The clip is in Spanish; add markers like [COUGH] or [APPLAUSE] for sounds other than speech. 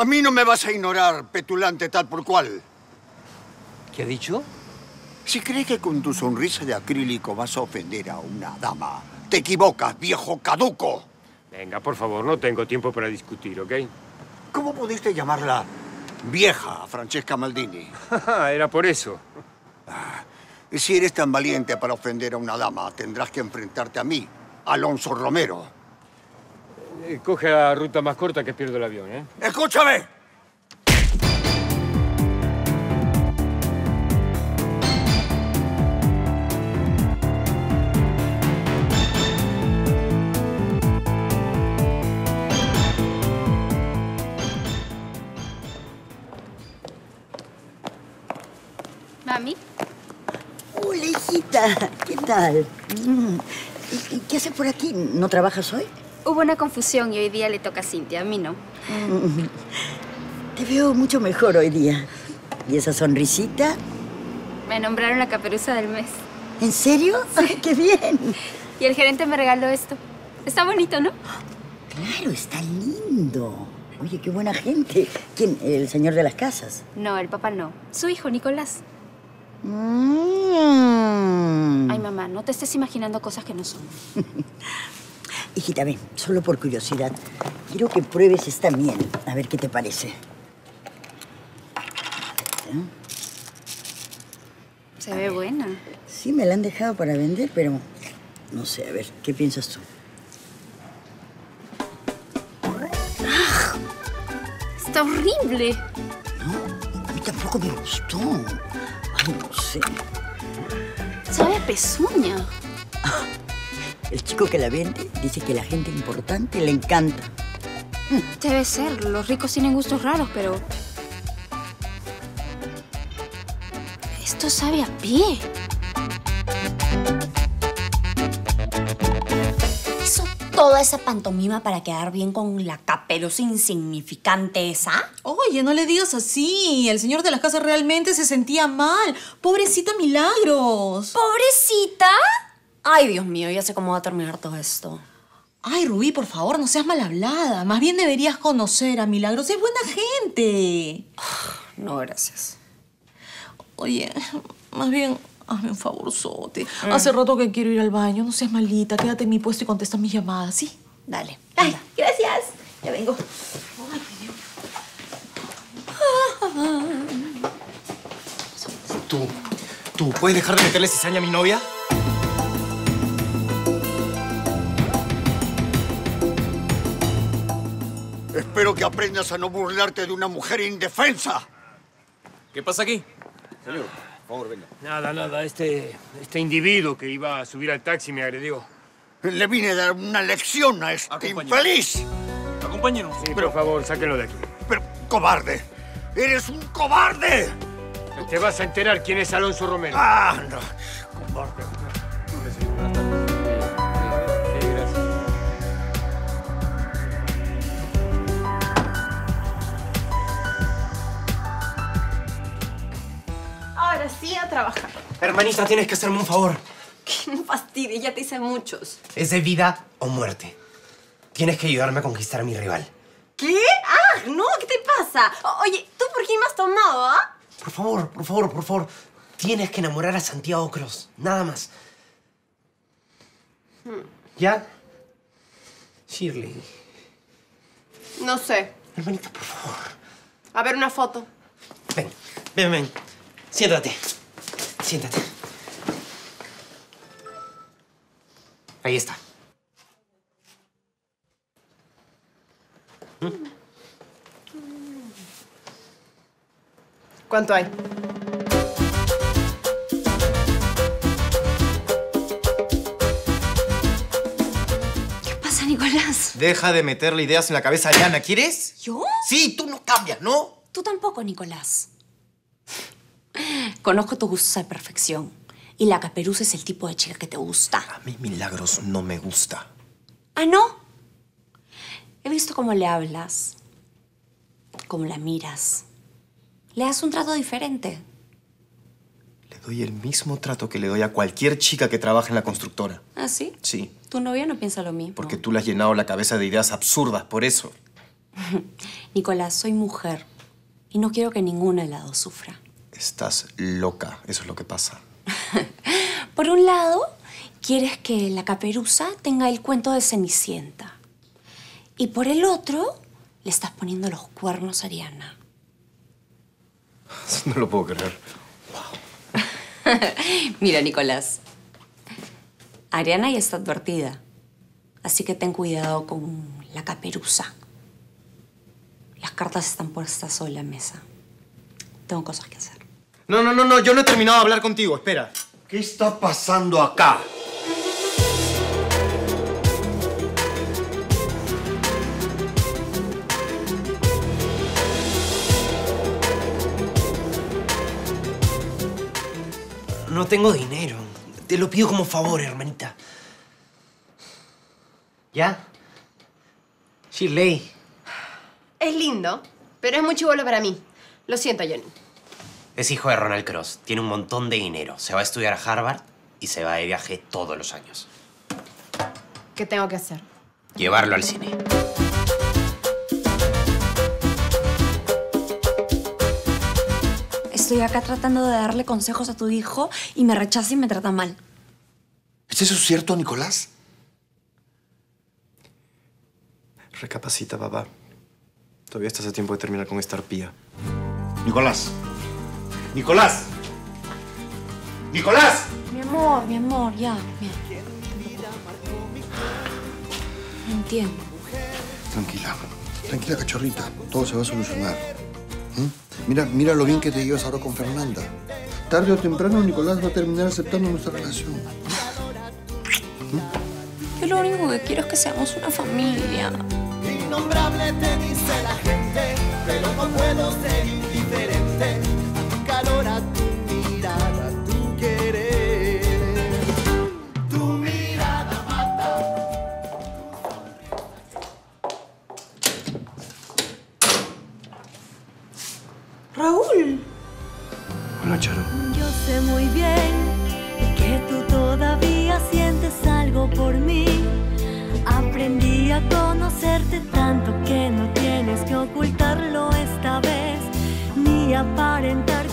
A mí no me vas a ignorar, petulante tal por cual. ¿Qué ha dicho? Si crees que con tu sonrisa de acrílico vas a ofender a una dama, te equivocas, viejo caduco. Venga, por favor, no tengo tiempo para discutir, ¿ok? ¿Cómo pudiste llamarla vieja, Francesca Maldini? [LAUGHS] Era por eso. Y si eres tan valiente para ofender a una dama, tendrás que enfrentarte a mí, Alonso Romero. Eh, coge la ruta más corta que pierdo el avión, ¿eh? ¡Escúchame! Mami, Hola, hijita. ¿Qué tal? Mm. ¿Y, y qué haces por aquí? ¿No trabajas hoy? Hubo una confusión y hoy día le toca a Cintia, a mí no. [LAUGHS] Te veo mucho mejor hoy día. ¿Y esa sonrisita? Me nombraron la caperuza del mes. ¿En serio? Ay, ¡Qué bien! Y el gerente me regaló esto. Está bonito, ¿no? Claro, está lindo. Oye, qué buena gente. ¿Quién? ¿El señor de las casas? No, el papá no. Su hijo, Nicolás. Mm. Ay, mamá, no te estés imaginando cosas que no son. [LAUGHS] Hijita, ven, solo por curiosidad. Quiero que pruebes esta miel. A ver qué te parece. Se ve buena. Sí, me la han dejado para vender, pero no sé, a ver, ¿qué piensas tú? Está horrible. A mí tampoco me gustó. Ay, no sé. Sabe a pezuña. El chico que la vende dice que la gente importante le encanta. Debe ser. Los ricos tienen gustos raros, pero... Esto sabe a pie. ¿Hizo toda esa pantomima para quedar bien con la caperuza insignificante esa? Oye, no le digas así. El señor de las casas realmente se sentía mal. Pobrecita Milagros. ¿Pobrecita? Ay, Dios mío, ya sé cómo va a terminar todo esto. Ay, Rubí, por favor, no seas mal hablada. Más bien deberías conocer a Milagros. Es buena gente. [SIGHS] No, gracias. Oye, más bien, hazme un favorzote. Hace rato que quiero ir al baño. No seas malita. Quédate en mi puesto y contesta mis llamadas, ¿sí? Dale. Ay, gracias. Ya vengo. Tú, tú, ¿puedes dejar de meterle cizaña a mi novia? Espero que aprendas a no burlarte de una mujer indefensa. ¿Qué pasa aquí? Señor, por favor, venga. Nada, nada. Este, este individuo que iba a subir al taxi me agredió. Le vine a dar una lección a este infeliz. Acompáñenos. Sí, por favor, sáquenlo de aquí. Pero, cobarde. ¡Eres un cobarde! Te vas a enterar quién es Alonso Romero. ¡Ah, no! Cobarde. Trabajar. Hermanita, tienes que hacerme un favor. Qué fastidio, ya te hice muchos. Es de vida o muerte. Tienes que ayudarme a conquistar a mi rival. ¿Qué? ¡Ah! No, ¿qué te pasa? O- Oye, ¿tú por qué me has tomado, ah? Por favor, por favor, por favor. Tienes que enamorar a Santiago Cross. Nada más. ¿Ya? Shirley. No sé. Hermanita, por favor. A ver una foto. Ven, ven, ven. Siéntate. Siéntate. Ahí está. ¿Cuánto hay? ¿Qué pasa, Nicolás? Deja de meterle ideas en la cabeza a Yana, ¿quieres? ¿Yo? Sí, tú no cambias, ¿no? Tú tampoco, Nicolás. Conozco tus gustos a perfección. Y la caperuza es el tipo de chica que te gusta. A mí Milagros no me gusta. ¿Ah, no? He visto cómo le hablas, cómo la miras. Le das un trato diferente. Le doy el mismo trato que le doy a cualquier chica que trabaja en la constructora. ¿Ah, sí? Sí, Tu novia no piensa lo mismo. porque tú le has llenado la cabeza de ideas absurdas, por eso. [LAUGHS] Nicolás, soy mujer y no quiero que ninguna de las dos sufra. Estás loca, eso es lo que pasa. [LAUGHS] Por un lado, quieres que la caperuza tenga el cuento de Cenicienta. Y por el otro, le estás poniendo los cuernos a Ariana. [LAUGHS] No lo puedo creer. [LAUGHS] Mira, Nicolás. Ariana ya está advertida. Así que ten cuidado con la caperuza. Las cartas están puestas sobre la mesa. Tengo cosas que hacer. No, no, no, no, yo no he terminado de hablar contigo, espera. ¿Qué está pasando acá? No tengo dinero. Te lo pido como favor, hermanita. ¿Ya? Shirley. Es lindo, pero es muy chivolo para mí. Lo siento, Johnny. Es hijo de Ronald Cross. Tiene un montón de dinero. Se va a estudiar a Harvard y se va de viaje todos los años. ¿Qué tengo que hacer? Llevarlo al cine. Estoy acá tratando de darle consejos a tu hijo y me rechaza y me trata mal. ¿Es eso cierto, Nicolás? Recapacita, papá. Todavía estás a tiempo de terminar con esta arpía. Nicolás. Nicolás. Nicolás. Mi amor, mi amor, ya, bien. No entiendo. Tranquila. Tranquila, cachorrita. Todo se va a solucionar. ¿Mm? Mira, mira lo bien que te llevas ahora con Fernanda. Tarde o temprano Nicolás va a terminar aceptando nuestra relación. Yo lo único que quiero es que seamos una familia. Innombrable te dice la gente, pero no puedo ser Yo sé muy bien que tú todavía sientes algo por mí. Aprendí a conocerte tanto que no tienes que ocultarlo esta vez, ni aparentar